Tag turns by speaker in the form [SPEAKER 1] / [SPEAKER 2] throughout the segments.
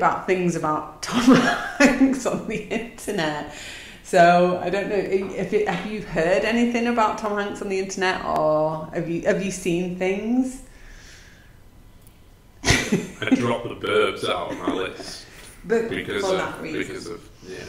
[SPEAKER 1] about things about Tom Hanks on the internet. So I don't know if it, have you heard anything about Tom Hanks on the internet, or have you have you seen things?
[SPEAKER 2] I dropped the Burbs out of my list
[SPEAKER 1] But
[SPEAKER 2] because
[SPEAKER 1] for
[SPEAKER 2] of,
[SPEAKER 1] that reason.
[SPEAKER 2] because of yeah.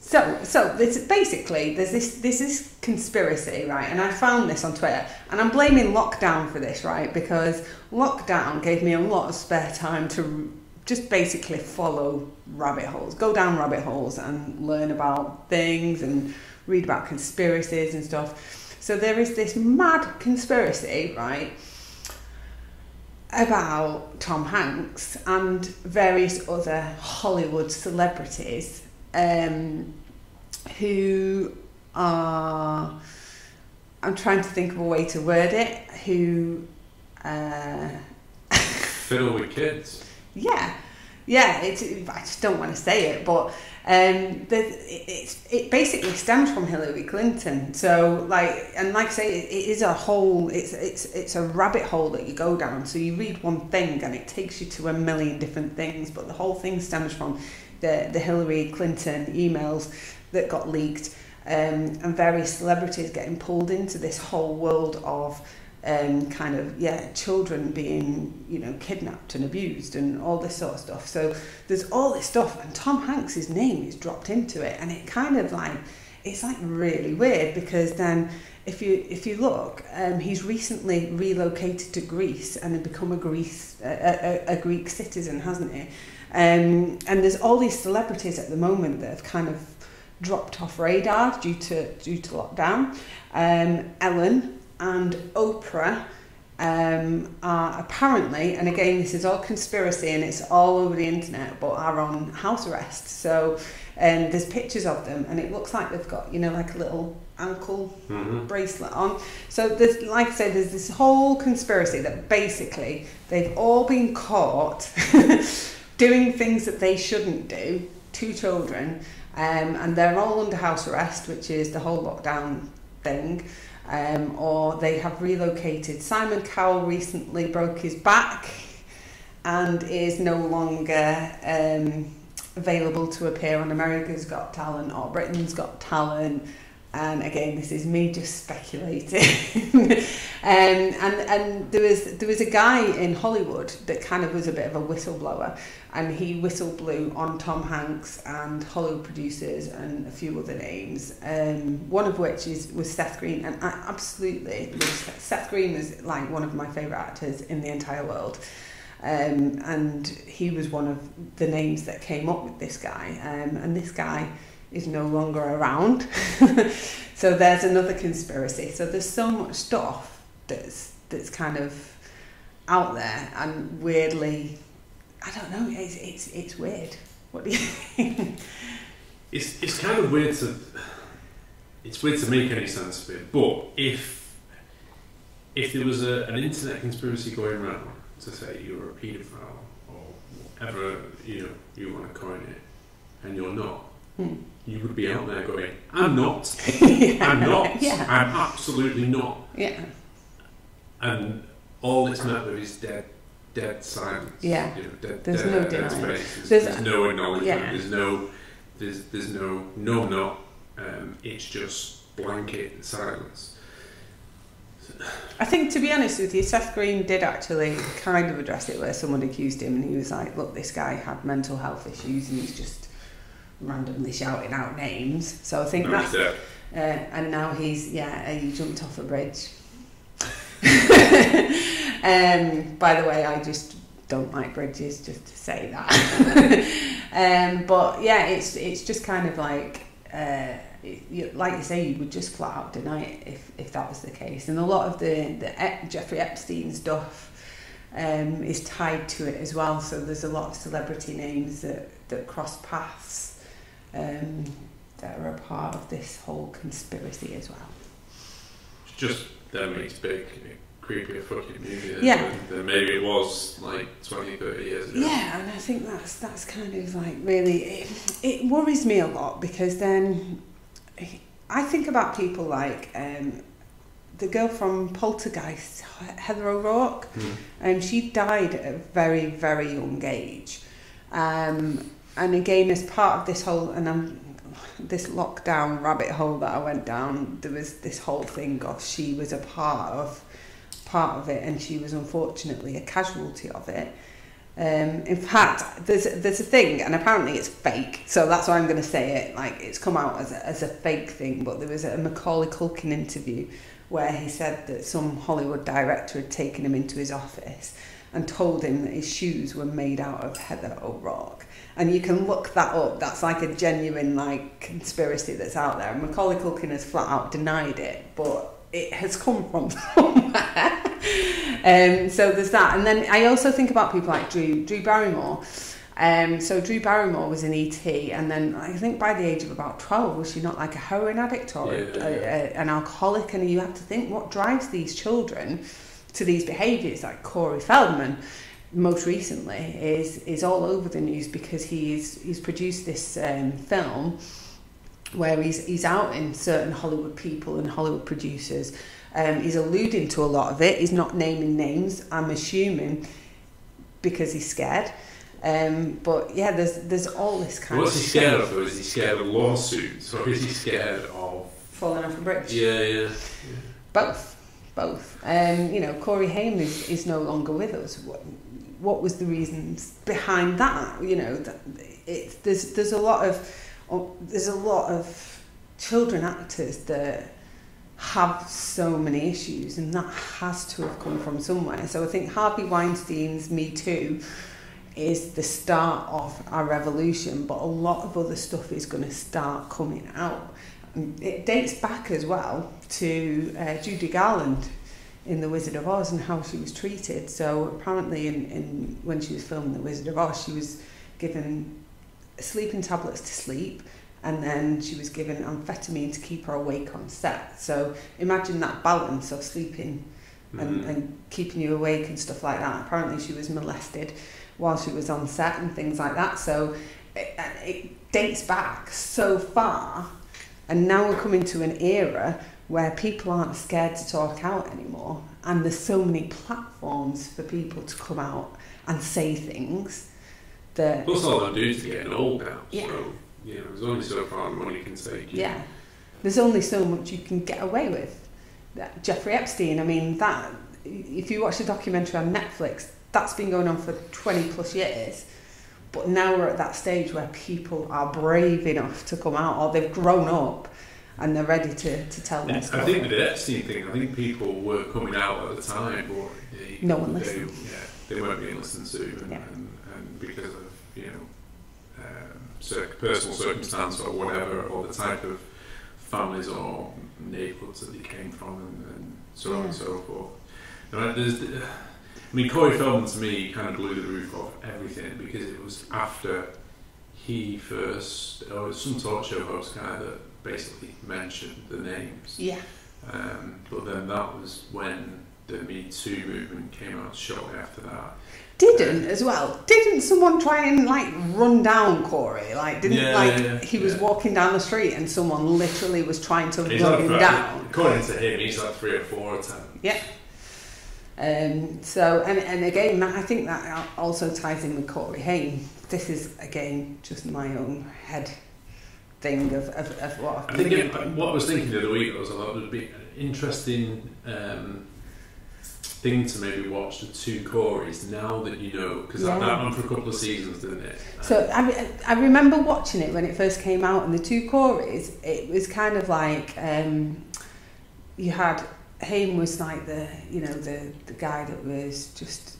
[SPEAKER 1] So, so this basically there's this this is conspiracy, right? And I found this on Twitter, and I'm blaming lockdown for this, right? Because lockdown gave me a lot of spare time to just basically follow rabbit holes, go down rabbit holes, and learn about things and read about conspiracies and stuff. So there is this mad conspiracy, right? About Tom Hanks and various other Hollywood celebrities um, who are I'm trying to think of a way to word it who uh,
[SPEAKER 2] fiddle with kids.
[SPEAKER 1] Yeah. Yeah it's, I just don't want to say it but um, it, it's, it basically stems from Hillary Clinton. So like and like I say it, it is a whole it's, it's it's a rabbit hole that you go down. So you read one thing and it takes you to a million different things but the whole thing stems from the, the Hillary Clinton emails that got leaked. Um, and various celebrities getting pulled into this whole world of um, kind of yeah children being you know kidnapped and abused and all this sort of stuff so there's all this stuff and Tom Hanks's name is dropped into it and it kind of like it's like really weird because then if you if you look um, he's recently relocated to Greece and had become a Greece a, a, a Greek citizen hasn't he um, and there's all these celebrities at the moment that have kind of dropped off radar due to due to lockdown. Um, Ellen and Oprah um, are apparently, and again, this is all conspiracy and it's all over the internet, but are on house arrest. So um, there's pictures of them, and it looks like they've got you know like a little ankle
[SPEAKER 2] Mm-hmm.
[SPEAKER 1] bracelet on. So there's, like I said, there's this whole conspiracy that basically they've all been caught doing things that they shouldn't do to children, um, and they're all under house arrest, which is the whole lockdown thing. Um, or they have relocated. Simon Cowell recently broke his back and is no longer um, available to appear on America's Got Talent or Britain's Got Talent. And again, this is me just speculating. um, and and there was there was a guy in Hollywood that kind of was a bit of a whistleblower, and he whistle blew on Tom Hanks and Hollywood producers and a few other names. Um, one of which is was Seth Green, and I absolutely Seth Green was like one of my favorite actors in the entire world. Um, and he was one of the names that came up with this guy. Um, and this guy is no longer around. so there's another conspiracy. So there's so much stuff that's that's kind of out there and weirdly, I don't know. It's it's it's weird. What do you think?
[SPEAKER 2] It's it's kind of weird to it's weird to make any sense of it. But if if there was a, an internet conspiracy going around to say you're a paedophile or whatever you know you want to coin it, and you're not,
[SPEAKER 1] Hmm.
[SPEAKER 2] you would be out there going, "I'm not,
[SPEAKER 1] yeah.
[SPEAKER 2] I'm not,
[SPEAKER 1] Yeah.
[SPEAKER 2] I'm absolutely not,"
[SPEAKER 1] Yeah.
[SPEAKER 2] and all it's met with is dead. Dead silence.
[SPEAKER 1] Yeah.
[SPEAKER 2] You know, dead,
[SPEAKER 1] There's
[SPEAKER 2] dead,
[SPEAKER 1] no
[SPEAKER 2] dead
[SPEAKER 1] denial.
[SPEAKER 2] space. There's,
[SPEAKER 1] There's-
[SPEAKER 2] there's no acknowledgement.
[SPEAKER 1] yeah.
[SPEAKER 2] There's no. There's there's no no I'm not. Um, it's just blanket silence.
[SPEAKER 1] I think, to be honest with you, Seth Green did actually kind of address it where someone accused him and he was like, look, this guy had mental health issues and he's just randomly shouting out names. So I think
[SPEAKER 2] No,
[SPEAKER 1] that's. Uh, and now he's, yeah, he jumped off a bridge. um, by the way, I just don't like bridges, just to say that. um, but yeah, it's it's just kind of like, uh, you, like you say, you would just flat out deny it if, if that was the case. And a lot of the, the Ep- Jeffrey Epstein stuff um, is tied to it as well. So there's a lot of celebrity names that, that cross paths um, that are a part of this whole conspiracy as well.
[SPEAKER 2] It's just that makes big, creepy fucking music.
[SPEAKER 1] Yeah.
[SPEAKER 2] Than maybe it was like 20, 30 years ago.
[SPEAKER 1] Yeah, and I think that's that's kind of like really it, it worries me a lot because then I think about people like um, the girl from Poltergeist, Heather O'Rourke,
[SPEAKER 2] Hmm.
[SPEAKER 1] and she died at a very very young age, Um, and again, as part of this whole, and I'm this lockdown rabbit hole that I went down, there was this whole thing of she was a part of part of it, and she was unfortunately a casualty of it. Um, in fact, there's there's a thing, and apparently it's fake, so that's why I'm going to say it. Like it's come out as a, as a fake thing, but there was a Macaulay Culkin interview where he said that some Hollywood director had taken him into his office and told him that his shoes were made out of Heather O'Rourke. And you can look that up. That's like a genuine like conspiracy that's out there. And Macaulay Culkin has flat out denied it, but it has come from somewhere. um, so there's that. And then I also think about people like Drew, Drew Barrymore. Um, so Drew Barrymore was in ET, and then I think by the age of about 12, was she not like a heroin addict or
[SPEAKER 2] Yeah,
[SPEAKER 1] a,
[SPEAKER 2] yeah.
[SPEAKER 1] a, an alcoholic? And you have to think what drives these children to these behaviours, like Corey Feldman. Most recently, is is all over the news because he's he's produced this um, film where he's he's out in certain Hollywood people and Hollywood producers. Um, he's alluding to a lot of it. He's not naming names. I'm assuming because he's scared. Um, but yeah, there's there's all this kind
[SPEAKER 2] What's
[SPEAKER 1] of
[SPEAKER 2] he scared of? Is he scared of lawsuits or is he scared of.
[SPEAKER 1] falling off a bridge.
[SPEAKER 2] Yeah, yeah.
[SPEAKER 1] Both, both. Um, you know, Corey Haim is, is no longer with us. What, what was the reasons behind that? You know, that it, there's there's a lot of there's a lot of children actors that have so many issues, and that has to have come from somewhere. So I think Harvey Weinstein's Me Too is the start of our revolution, but a lot of other stuff is going to start coming out. It dates back as well to uh, Judy Garland in The Wizard of Oz and how she was treated. So apparently, in, in when she was filming The Wizard of Oz, she was given sleeping tablets to sleep, and then she was given amphetamine to keep her awake on set. So imagine that balance of sleeping and,
[SPEAKER 2] Mhm.
[SPEAKER 1] and keeping you awake and stuff like that. Apparently, she was molested while she was on set and things like that. So it, it dates back so far, and now we're coming to an era where people aren't scared to talk out anymore, and there's so many platforms for people to come out and say things that
[SPEAKER 2] Plus, all them dudes are getting old now.
[SPEAKER 1] Yeah.
[SPEAKER 2] So, you know, there's only so far money can take you.
[SPEAKER 1] Yeah. There's only so much you can get away with. That Jeffrey Epstein, I mean, that if you watch the documentary on Netflix, that's been going on for 20 plus years. But now we're at that stage where people are brave enough to come out or they've grown up and they're ready to, to tell their
[SPEAKER 2] I think with the Epstein thing, I think people were coming out at the time, but
[SPEAKER 1] No one
[SPEAKER 2] they,
[SPEAKER 1] listened.
[SPEAKER 2] yeah, they weren't being listened to, and,
[SPEAKER 1] Yeah.
[SPEAKER 2] and, and because of you know um, personal circumstance or whatever, or the type of families or neighbourhoods that they came from, and, and so on
[SPEAKER 1] Yeah.
[SPEAKER 2] and so forth. Now, there's, I mean, Corey Feldman to me kind of blew the roof off everything because it was after he first, or it was some talk show host guy that basically mentioned the names.
[SPEAKER 1] Yeah.
[SPEAKER 2] Um, but then that was when the Me Too movement came out shortly after that.
[SPEAKER 1] Didn't as well. Didn't someone try and like run down Corey? Like didn't
[SPEAKER 2] Yeah,
[SPEAKER 1] like
[SPEAKER 2] yeah,
[SPEAKER 1] he was
[SPEAKER 2] yeah.
[SPEAKER 1] walking down the street and someone literally was trying to
[SPEAKER 2] he's
[SPEAKER 1] run him
[SPEAKER 2] three-
[SPEAKER 1] down.
[SPEAKER 2] According to him, he's had three or four attempts.
[SPEAKER 1] Yeah. Um, so, and, and again, I think that also ties in with Corey Haim. This is, again, just my own head thing of, of, of what
[SPEAKER 2] I
[SPEAKER 1] I've
[SPEAKER 2] think it, what I was thinking the other week was I thought it would be an interesting um, thing to maybe watch the two Coreys now that you know, because that,
[SPEAKER 1] Yeah.
[SPEAKER 2] that went for a couple of seasons, didn't it?
[SPEAKER 1] So I, I remember watching it when it first came out, and the two Coreys, it was kind of like um, you had Haim was like the you know the the guy that was just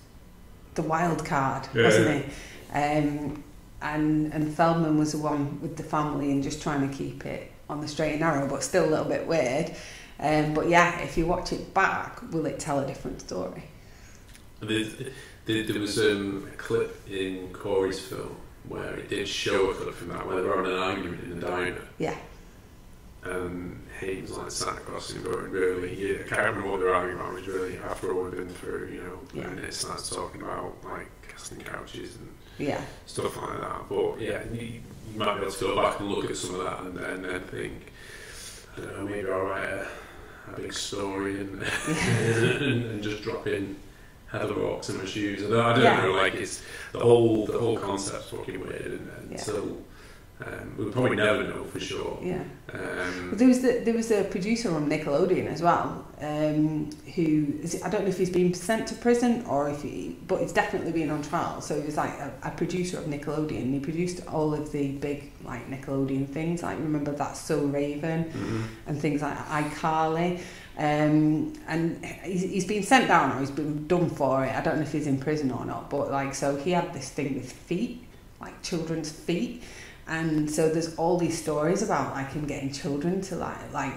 [SPEAKER 1] the wild card,
[SPEAKER 2] Yeah.
[SPEAKER 1] wasn't he? Um, and and Feldman was the one with the family and just trying to keep it on the straight and narrow, but still a little bit weird. Um, but yeah, if you watch it back, will it tell a different story?
[SPEAKER 2] There, there, there was um, a clip in Corey's film where it did show a clip from that where they were having an argument in a diner.
[SPEAKER 1] Yeah.
[SPEAKER 2] And Haynes like sat across him going, really, yeah, I can't remember what they were arguing about, it was really after all we've been through, you know,
[SPEAKER 1] Yeah.
[SPEAKER 2] and it starts talking about like casting couches and
[SPEAKER 1] Yeah,
[SPEAKER 2] stuff like that. But yeah, you, you might be able to go back and look at some of that and, and then think, I don't know, maybe I'll write a, a big story and, and, and just drop in Heather rocks in my shoes. I don't, I don't
[SPEAKER 1] Yeah.
[SPEAKER 2] know, like it's the whole the whole concept's fucking weird, and, and
[SPEAKER 1] Yeah.
[SPEAKER 2] so um, we'll probably never know for sure.
[SPEAKER 1] Yeah.
[SPEAKER 2] Um,
[SPEAKER 1] There was the, there was a producer on Nickelodeon as well, um, who is, I don't know if he's been sent to prison or if he, but he's definitely been on trial. So he was like a, a producer of Nickelodeon. He produced all of the big like Nickelodeon things, like remember that So Raven
[SPEAKER 2] mhm.
[SPEAKER 1] and things like iCarly. Um, and he's, he's been sent down or he's been done for it. I don't know if he's in prison or not, but like so he had this thing with feet, like children's feet. And so there's all these stories about like him getting children to like like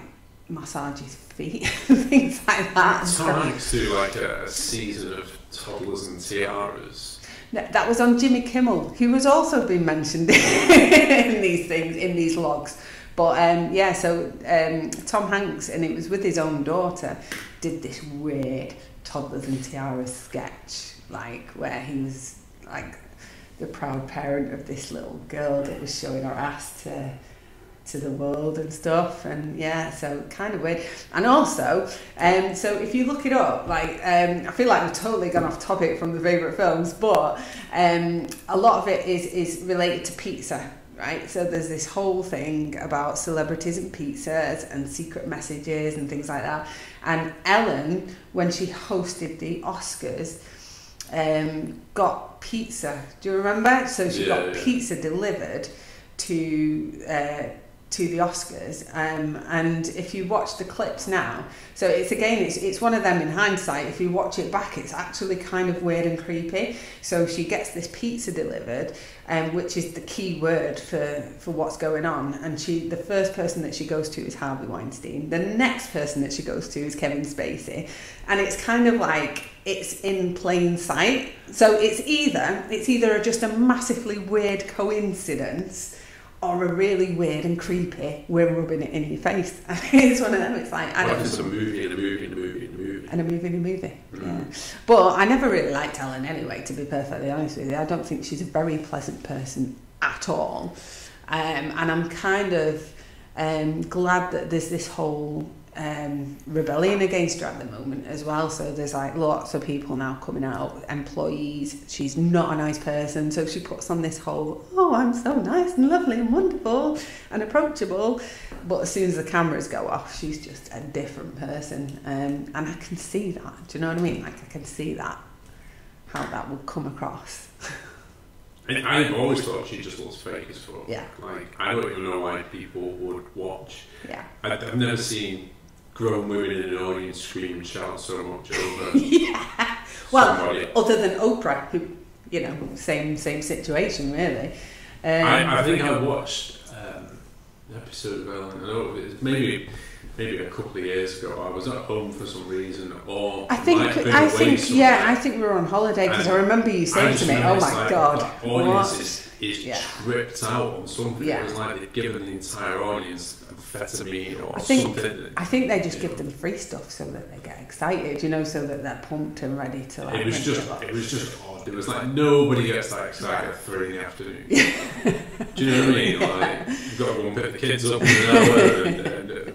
[SPEAKER 1] massage his feet and things like that. And
[SPEAKER 2] Tom
[SPEAKER 1] so-
[SPEAKER 2] Hanks do like a, season of toddlers and tiaras.
[SPEAKER 1] That that was on Jimmy Kimmel, who was also been mentioned in these things, in these logs. But um, yeah, so um, Tom Hanks, and it was with his own daughter, did this weird toddlers and tiaras sketch, like where he was like the proud parent of this little girl that was showing her ass to to the world and stuff. And yeah so kind of weird. And also um so if you look it up like um I feel like we've totally gone off topic from the favorite films but um a lot of it is is related to pizza right? So there's this whole thing about celebrities and pizzas and secret messages and things like that. And Ellen when she hosted the Oscars um, got pizza. Do you remember? So she
[SPEAKER 2] Yeah,
[SPEAKER 1] got
[SPEAKER 2] yeah.
[SPEAKER 1] pizza delivered to uh, to the Oscars. Um, and if you watch the clips now, so it's again, it's it's one of them in hindsight. If you watch it back, it's actually kind of weird and creepy. So she gets this pizza delivered, um, which is the key word for for what's going on. And she, the first person that she goes to is Harvey Weinstein. The next person that she goes to is Kevin Spacey, and it's kind of like it's in plain sight. So it's either it's either just a massively weird coincidence or a really weird and creepy we're rubbing it in your face. it's one of them. It's like I
[SPEAKER 2] Like
[SPEAKER 1] don't
[SPEAKER 2] it's a movie and a movie and a movie and a movie.
[SPEAKER 1] and a movie and a movie.
[SPEAKER 2] Mm.
[SPEAKER 1] Yeah. But I never really liked Ellen anyway, to be perfectly honest with you. I don't think she's a very pleasant person at all. Um, and I'm kind of um, glad that there's this whole um, rebellion against her at the moment as well. So there's like lots of people now coming out, employees. She's not a nice person, so she puts on this whole, oh, I'm so nice and lovely and wonderful and approachable. But as soon as the cameras go off, she's just a different person, um, and I can see that. Do you know what I mean? Like I can see that how that would come across.
[SPEAKER 2] I, I've always thought she just looks fake as fuck.
[SPEAKER 1] Yeah.
[SPEAKER 2] Like, I don't even know why people would watch.
[SPEAKER 1] Yeah.
[SPEAKER 2] I, I've never seen grown women in an audience scream and shout so much over
[SPEAKER 1] yeah. Well,
[SPEAKER 2] somebody.
[SPEAKER 1] other than Oprah, who, you know, same same situation really. Um,
[SPEAKER 2] I, I think I watched um, an episode of Ellen. I know it was maybe maybe a couple of years ago. I was at home for some reason, or
[SPEAKER 1] I think
[SPEAKER 2] might have been
[SPEAKER 1] I think
[SPEAKER 2] somewhere.
[SPEAKER 1] yeah I think we were on holiday because I remember you saying to me, "Oh my
[SPEAKER 2] like,
[SPEAKER 1] god, what?"
[SPEAKER 2] Is,
[SPEAKER 1] Yeah.
[SPEAKER 2] tripped out on something.
[SPEAKER 1] Yeah.
[SPEAKER 2] It was like they'd given the entire audience amphetamine or
[SPEAKER 1] I think-
[SPEAKER 2] something.
[SPEAKER 1] I think they just give them free stuff so that they get excited, you know, so that they're pumped and ready to like.
[SPEAKER 2] It was just,
[SPEAKER 1] it
[SPEAKER 2] it was just odd. It was like nobody gets that excited at three in the afternoon. Do you know what I mean? Like you've got to go and pick the kids up in an hour. And, and, uh,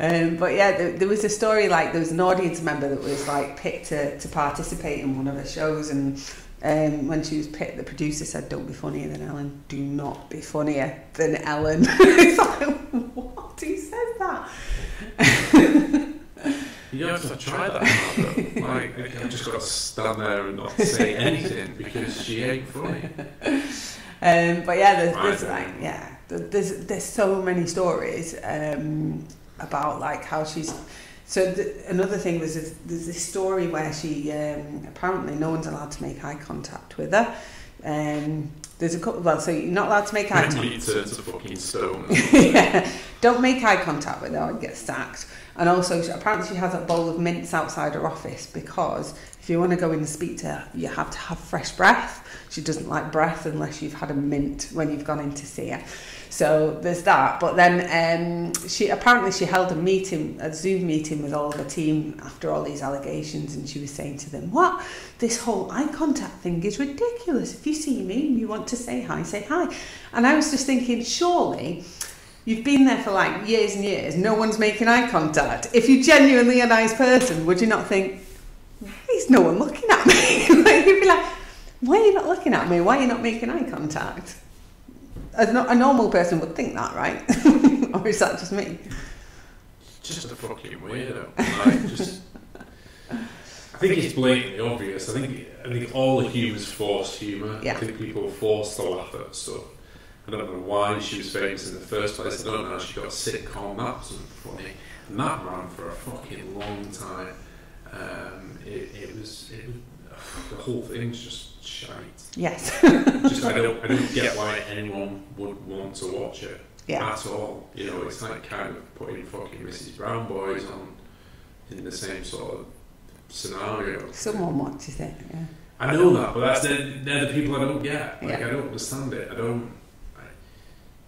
[SPEAKER 1] Um, but yeah, there, there was a story like there was an audience member that was like picked to, to participate in one of the shows, and um, when she was picked, the producer said, "Don't be funnier than Ellen. Do not be funnier than Ellen." it's like, what? Who says that?
[SPEAKER 2] you have to try that. Hard, though. like I just got to stand there and not say anything because she ain't funny.
[SPEAKER 1] Um, but yeah, there's, there's
[SPEAKER 2] Right.
[SPEAKER 1] like yeah, there's there's so many stories um, about like how she's. So th- another thing was there's, there's this story where she um, apparently no one's allowed to make eye contact with her. Um, there's a couple. Well, so you're not allowed to make eye contact.
[SPEAKER 2] you turn to fucking stone.
[SPEAKER 1] yeah, don't make eye contact with her and get sacked. And also, she, apparently, she has a bowl of mints outside her office because if you want to go in and speak to her, you have to have fresh breath. She doesn't like breath unless you've had a mint when you've gone in to see her. So there's that. But then um, she apparently she held a meeting, a Zoom meeting with all of the team after all these allegations, and she was saying to them, "What? This whole eye contact thing is ridiculous. If you see me and you want to say hi, say hi." And I was just thinking, surely. You've been there for like years and years, no one's making eye contact. If you're genuinely a nice person, would you not think, is no one looking at me? you'd be like, why are you not looking at me? Why are you not making eye contact? A, a normal person would think that, right? or is that just me?
[SPEAKER 2] Just a fucking weirdo. Like, just. I think it's blatantly obvious. I think I think all the humour's forced humour.
[SPEAKER 1] Yeah.
[SPEAKER 2] I think people are forced to laugh at stuff. I don't know why she was famous in the first place. I don't know how she got a sitcom. That wasn't funny. And that ran for a fucking long time. Um, it, it was it was the whole thing's just shite.
[SPEAKER 1] Yes.
[SPEAKER 2] Just I don't I don't get why anyone would want to watch it
[SPEAKER 1] yeah.
[SPEAKER 2] at all. You know, it's like kind of putting fucking Mrs. Brown Boys on in the same sort of scenario.
[SPEAKER 1] Someone watches it. Yeah.
[SPEAKER 2] I know that, but that's they're, they're the people I don't get. Like
[SPEAKER 1] Yeah.
[SPEAKER 2] I don't understand it. I don't. I,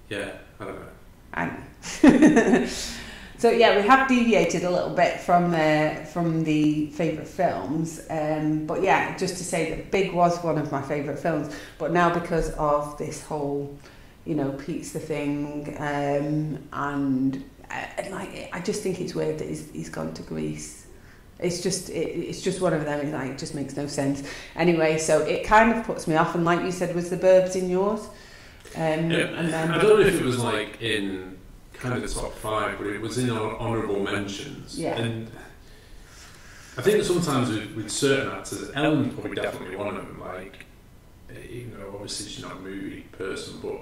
[SPEAKER 2] yeah, I don't know.
[SPEAKER 1] I know. so yeah, we have deviated a little bit from uh, from the favourite films, um, but yeah, just to say that Big was one of my favourite films, but now because of this whole, you know, pizza thing, um, and uh, like I just think it's weird that he's, he's gone to Greece. It's just it, it's just one of them. It's like it just makes no sense. Anyway, so it kind of puts me off. And like you said, was the Burbs in yours? Um,
[SPEAKER 2] Yeah,
[SPEAKER 1] and then
[SPEAKER 2] I don't know if it was like in kind of the top five, but it was in hon- honourable mentions.
[SPEAKER 1] Yeah.
[SPEAKER 2] And I think sometimes with, with certain actors, Ellen's probably definitely one of them. Like, you know, obviously she's not a movie person, but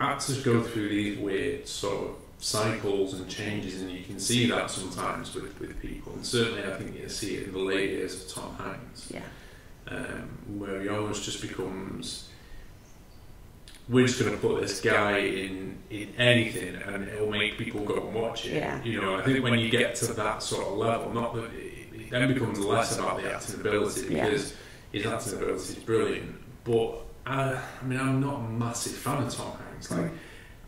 [SPEAKER 2] actors go through these weird sort of cycles and changes, and you can see that sometimes with, with people. And certainly, I think you see it in the late years of Tom Hanks
[SPEAKER 1] yeah.
[SPEAKER 2] um, where he almost just becomes we're just going to put this guy in in anything and it'll make people go and watch it.
[SPEAKER 1] Yeah.
[SPEAKER 2] You know, I think when you get to that sort of level, not that it, it then becomes less about the acting ability
[SPEAKER 1] Yeah.
[SPEAKER 2] because his acting ability is brilliant. But I, I mean, I'm not a massive fan of Tom Hanks. Like,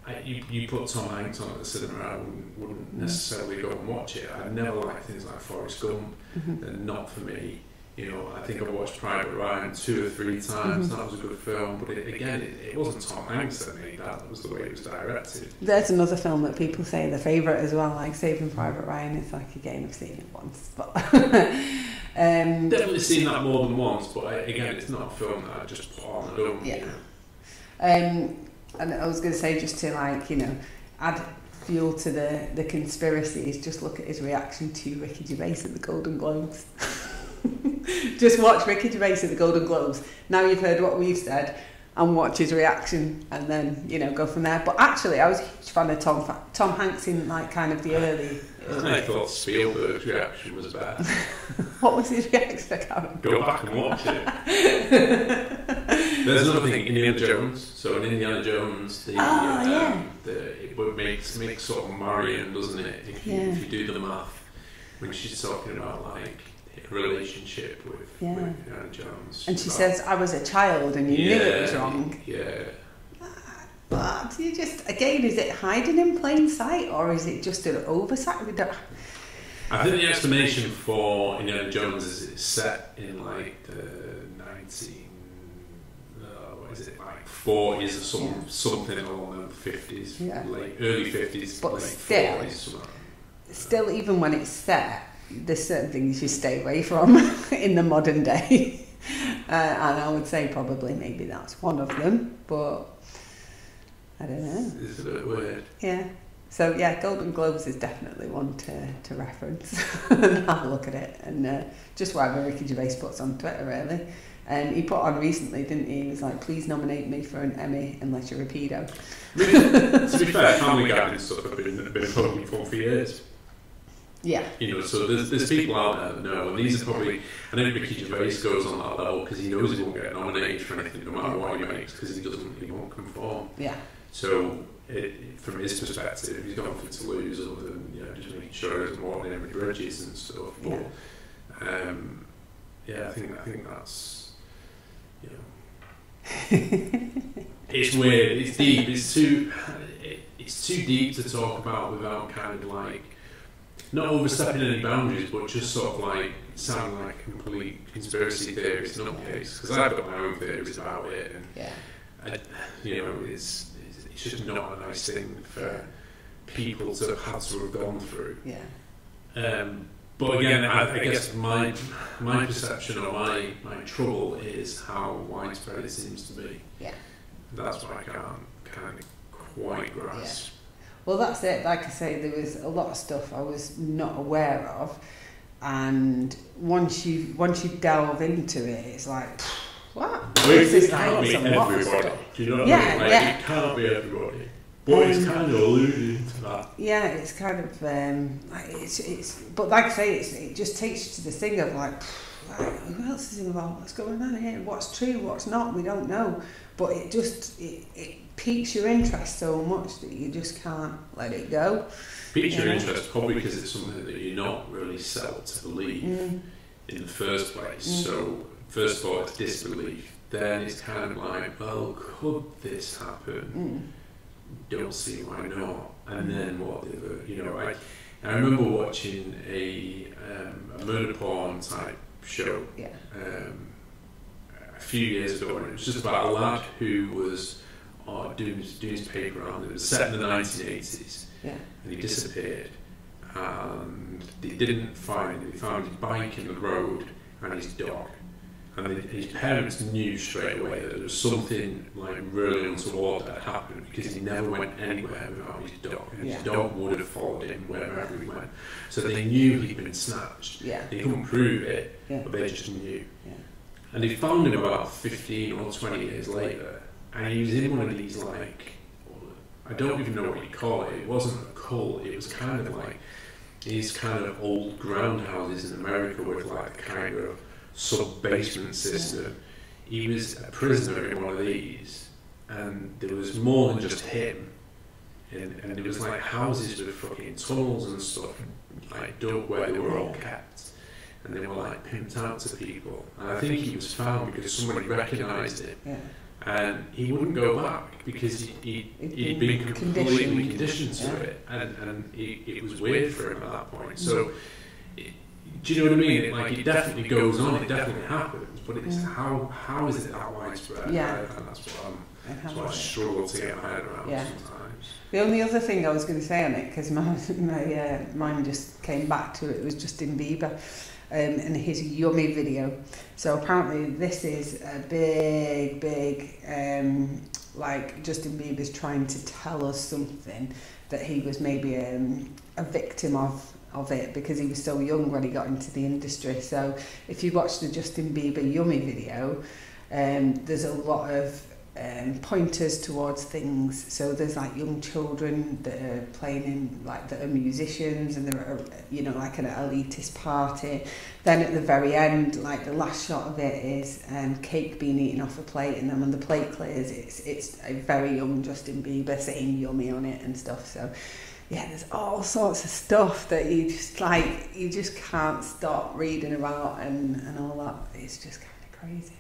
[SPEAKER 2] I, you, you put Tom Hanks on at the cinema, I wouldn't, wouldn't necessarily go and watch it. I never liked things like Forrest Gump.
[SPEAKER 1] Mhm.
[SPEAKER 2] They're not for me. You know, I think I watched Private Ryan two or three times.
[SPEAKER 1] Mhm.
[SPEAKER 2] That was a good film, but it, again, it, it wasn't Tom Hanks that made that. It was the way it was directed.
[SPEAKER 1] There's another film that people say their favourite as well, like Saving Private Ryan. It's like again, I've seen it once, but um,
[SPEAKER 2] Definitely seen that more than once, but again, it's not a film that I just put on. I don't.
[SPEAKER 1] Yeah.
[SPEAKER 2] You know.
[SPEAKER 1] um, and I was going to say just to like you know add fuel to the the conspiracies. Just look at his reaction to Ricky Gervais at the Golden Globes. just watch Ricky Gervais at the Golden Globes. Now you've heard what we've said. And watch his reaction, and then you know go from there. But actually, I was a huge fan of Tom Tom Hanks in like kind of the early.
[SPEAKER 2] I
[SPEAKER 1] early
[SPEAKER 2] thought Spielberg's reaction was bad.
[SPEAKER 1] what was his reaction? I can't.
[SPEAKER 2] Go back and watch it. There's another thing, Indiana Jones. So in Indiana Jones, the,
[SPEAKER 1] Oh,
[SPEAKER 2] um,
[SPEAKER 1] yeah.
[SPEAKER 2] the it makes makes sort of Marion, doesn't it? If you, if you do the math, when she's talking about like a relationship with,
[SPEAKER 1] Yeah.
[SPEAKER 2] with Jones,
[SPEAKER 1] And she says, "I was a child, and you knew it was wrong."
[SPEAKER 2] Yeah,
[SPEAKER 1] But you just again, is it hiding in plain sight, or is it just an oversight? We don't.
[SPEAKER 2] I think the explanation for Indiana Jones is it's set in like the nineteen, uh, what is it, like forties or some,
[SPEAKER 1] Yeah.
[SPEAKER 2] something along the fifties,
[SPEAKER 1] Yeah.
[SPEAKER 2] late early fifties,
[SPEAKER 1] But
[SPEAKER 2] late
[SPEAKER 1] still-
[SPEAKER 2] forties.
[SPEAKER 1] Still, even when it's set, there's certain things you stay away from in the modern day, uh, and I would say probably maybe that's one of them. But I don't know.
[SPEAKER 2] It's a bit weird.
[SPEAKER 1] Yeah. So yeah, Golden Globes is definitely one to, to reference and have a look at it, and uh, just whatever Ricky Gervais puts on Twitter really. And he put on recently, didn't he? He was like, "Please nominate me for an Emmy unless you're a pedo."
[SPEAKER 2] To be fair, Family Guy and stuff have been, been poking fun for years.
[SPEAKER 1] Yeah,
[SPEAKER 2] You know, so there's, there's people out there that know, and these are probably. I know Ricky Gervais goes on that level because he knows he won't get nominated for anything no matter what he makes because he doesn't, he won't conform.
[SPEAKER 1] yeah,
[SPEAKER 2] So, it, from his perspective, he's got nothing to lose other than you know just making sure he doesn't walk in grudges and stuff. But um, yeah, I think I think that's you know, it's weird. It's deep. It's too it, it's too deep to talk about without kind of like not overstepping any boundaries, but just sort of like sounding like a complete conspiracy theorist nutcase. Because I've got my own theories about it, and
[SPEAKER 1] yeah,
[SPEAKER 2] I, you know, it's, it's just not a nice thing for people to have had to have gone through.
[SPEAKER 1] yeah,
[SPEAKER 2] Um, but again, I, I guess my my perception or my my trouble is how widespread it seems to be.
[SPEAKER 1] Yeah.
[SPEAKER 2] That's what I can't kind of quite grasp.
[SPEAKER 1] Well, that's it. Like I say, there was a lot of stuff I was not aware of, and once you once you delve into it, it's like, what?
[SPEAKER 2] Well,
[SPEAKER 1] This is
[SPEAKER 2] can't
[SPEAKER 1] like
[SPEAKER 2] be
[SPEAKER 1] some lot of
[SPEAKER 2] everybody. Do you know what
[SPEAKER 1] Yeah,
[SPEAKER 2] I mean? Like,
[SPEAKER 1] yeah.
[SPEAKER 2] It can't be everybody. But it's
[SPEAKER 1] Um,
[SPEAKER 2] kind of alluding to that.
[SPEAKER 1] Yeah, it's kind of um, like it's it's. But like I say, it's, it just takes you to the thing of like, like, who else is involved? What's going on here? What's true? What's not? We don't know. But it just it, it piques your interest so much that you just can't let it go.
[SPEAKER 2] Piques your
[SPEAKER 1] Yeah.
[SPEAKER 2] interest probably because it's something that you're not really set to believe
[SPEAKER 1] Mm.
[SPEAKER 2] in the first place.
[SPEAKER 1] Mm.
[SPEAKER 2] So, first of all, it's disbelief. Then it's kind of like, well, could this happen?
[SPEAKER 1] Mm.
[SPEAKER 2] Don't see why not. And then what the other, you know, I, I remember watching a, um, a murder porn type show
[SPEAKER 1] Yeah.
[SPEAKER 2] um, a few years ago, and it was just about a lad who was uh, doing his paper round. It was set in the 1980s,
[SPEAKER 1] Yeah.
[SPEAKER 2] and he disappeared. And they didn't find him. They found his bike in the road and his dog. And the, his parents knew straight away that there was something like really untoward that happened because he never went anywhere without his dog. And his
[SPEAKER 1] Yeah.
[SPEAKER 2] dog would have followed him wherever he went. So they knew he'd been snatched.
[SPEAKER 1] Yeah.
[SPEAKER 2] They couldn't prove it,
[SPEAKER 1] Yeah.
[SPEAKER 2] but they just knew.
[SPEAKER 1] Yeah.
[SPEAKER 2] And they found him about 15 or 20 years later, and he was in one of these, like, I don't even know what you call it. It wasn't a cult, it was kind of like these kind of old ground houses in America with, like, kind of sub basement system. He was a prisoner in one of these, and there was more than just him. And, and there was like houses with fucking tunnels and stuff, like dug where they were all kept and they were like pimped out to people. And I think he was found because somebody recognised him,
[SPEAKER 1] Yeah.
[SPEAKER 2] And he wouldn't go back because he, he,
[SPEAKER 1] He'd been
[SPEAKER 2] completely
[SPEAKER 1] conditioned.
[SPEAKER 2] to it, and and he, it was weird for him at that point. So. It, do you know what I mean? It, like it definitely goes on, it definitely happens, but it's how how is it that widespread?
[SPEAKER 1] Yeah.
[SPEAKER 2] and that's what I'm that's what I struggle to get my head around
[SPEAKER 1] Yeah.
[SPEAKER 2] sometimes.
[SPEAKER 1] The only other thing I was going to say on it, because my, my uh, mind just came back to it, was Justin Bieber um, his Yummy video. So apparently this is a big, big, um, like Justin Bieber's trying to tell us something that he was maybe um, a victim of of it because he was so young when he got into the industry. So if you watch the Justin Bieber Yummy video, um, there's a lot of um, pointers towards things. So there's like young children that are playing in like that are musicians and they're at, you know like an elitist party. Then at the very end, like the last shot of it is um, cake being eaten off a plate, and then when the plate clears, it's it's a very young Justin Bieber saying "yummy" on it and stuff. So yeah, there's all sorts of stuff that you just like you just can't stop reading about and and all that. It's just kind of crazy.